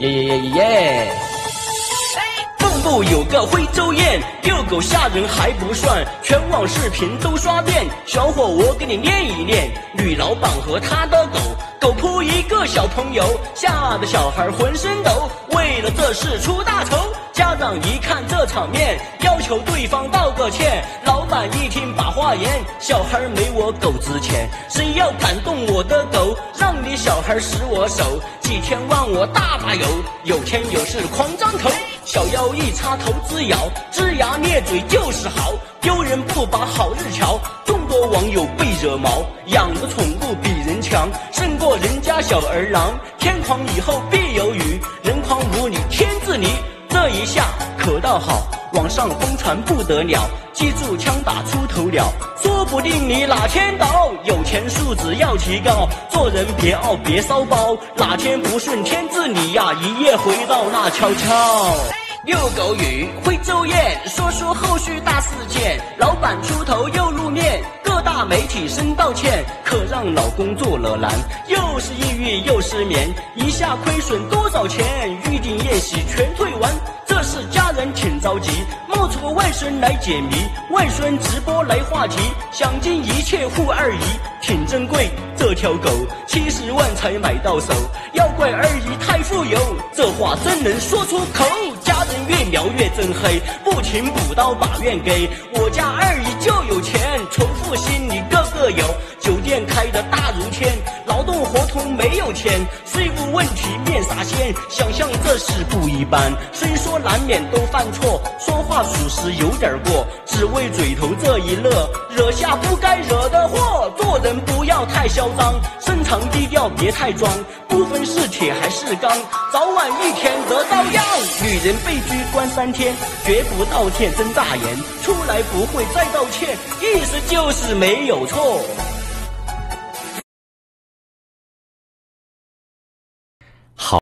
耶耶耶耶耶！蚌埠有个徽州宴，遛狗吓人还不算，全网视频都刷遍。小伙，我给你念一念：女老板和她的狗，狗扑一个小朋友，吓得小孩浑身抖。为了这事出大丑，家长一看这场面，要求对方道个歉。老板一听把话言：小孩没我狗值钱，谁要敢动我的狗，小孩使我手。几天忘我大把油，有钱有势狂张头，小腰一插头直摇，龇牙咧嘴就是好，丢人不把好日瞧。众多网友被惹毛，养的宠物比人强，胜过人家小儿郎。天狂以后必有雨，人狂如你天自离。这一下可倒好，网上疯传不得了，记住枪打出头鸟，说不定你哪天倒。有钱素质要提高，做人别傲别骚包，哪天不顺天自理呀，一夜回到那悄悄。遛狗与徽州宴，说说后续大事件，老板出头又露面，各大媒体声道歉，可让老公做了难，又是抑郁又失眠，一下亏损多少钱？预定宴席全退完，这是家人挺着急，冒出个外孙来解谜，外孙直播来话题，想尽一切护二姨，挺珍贵这条狗，七十万才买到手，要怪二姨太富有，这话真能说出口，家人越描越真黑，不停补刀把怨给我家二姨就有钱，仇富心里个个有，动合同没有钱，税务问题面啥仙，想象这事不一般。虽说难免都犯错，说话属实有点过，只为嘴头这一乐，惹下不该惹的祸。做人不要太嚣张，深藏低调别太装，不分是铁还是钢，早晚一天得遭殃。女人被拘关三天，绝不道歉真大言，出来不会再道歉，意思就是没有错。好。